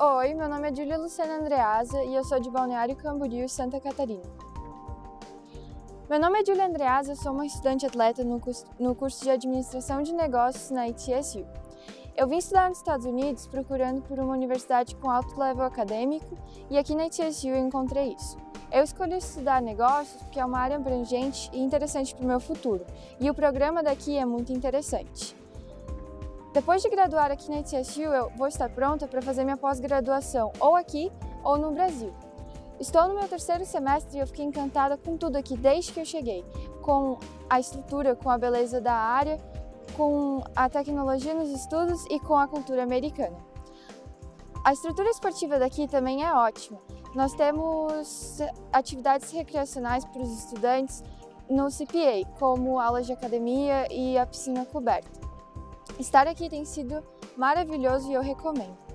Oi, meu nome é Julia Luciana Andreasa e eu sou de Balneário Camboriú, Santa Catarina. Meu nome é Julia Andreasa, sou uma estudante atleta no curso de Administração de Negócios na ITSU. Eu vim estudar nos Estados Unidos procurando por uma universidade com alto level acadêmico e aqui na ITSU encontrei isso. Eu escolhi estudar negócios porque é uma área abrangente e interessante para o meu futuro, e o programa daqui é muito interessante. Depois de graduar aqui na ITSU, eu vou estar pronta para fazer minha pós-graduação ou aqui ou no Brasil. Estou no meu terceiro semestre e eu fiquei encantada com tudo aqui desde que eu cheguei, com a estrutura, com a beleza da área, com a tecnologia nos estudos e com a cultura americana. A estrutura esportiva daqui também é ótima. Nós temos atividades recreacionais para os estudantes no CPA, como aulas de academia e a piscina coberta. Estar aqui tem sido maravilhoso e eu recomendo.